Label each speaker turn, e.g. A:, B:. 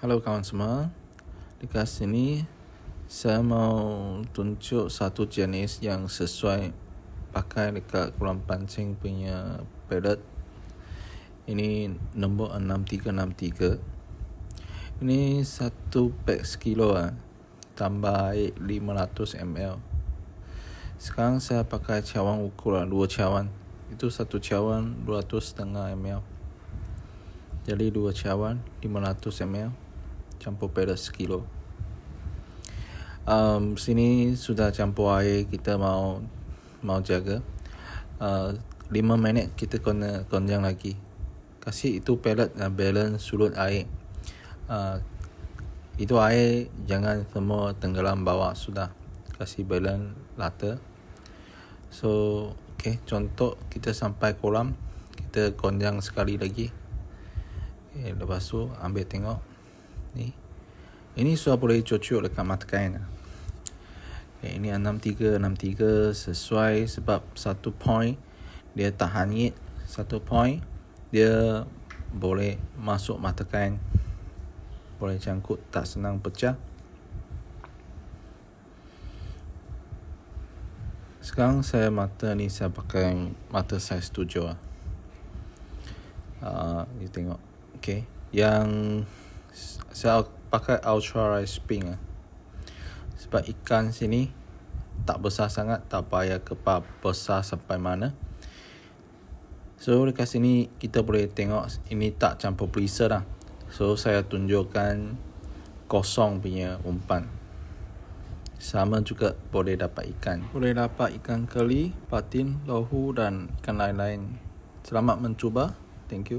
A: Halo kawan semua. Dekat sini saya mau tunjuk satu jenis yang sesuai pakai dekat kolam pancing punya pellet. Ini nombor 6363. Ini satu pack sekilo ah. Tambah air 500 ml. Sekarang saya pakai cawan ukur lah, dua cawan. Itu satu cawan 200 ml. Jadi dua cawan 500 ml campur pedas sekilo. Um, sini sudah campur air kita mau mau jaga. Uh, 5 minit kita kena konjang lagi. Kasih itu pellet uh, balance sulut air. Uh, itu air jangan semua tenggelam bawah sudah. Kasih balance rata. So, okay, contoh kita sampai kolam, kita konjang sekali lagi. Okay, lepas tu ambil tengok ni. Ini sudah boleh cocok dekat mata kain okay, ini 6363 sesuai sebab satu point dia tahan heat satu point dia boleh masuk mata kain. Boleh cangkut tak senang pecah. Sekarang saya mata ni saya pakai mata saiz 7 lah. Uh, you tengok. Okay yang saya pakai ultra rice pink lah. sebab ikan sini tak besar sangat tak payah kepal besar sampai mana. So dekat sini kita boleh tengok ini tak campur pelisa lah so saya tunjukkan kosong punya umpan. Sama juga boleh dapat ikan. Boleh dapat ikan keli, patin, lohu dan ikan lain-lain. Selamat mencuba. Thank you